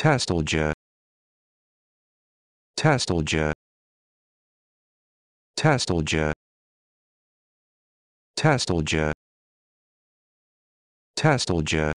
Tastalgia Tastalgia Tastalgia Tastalgia Tastalgia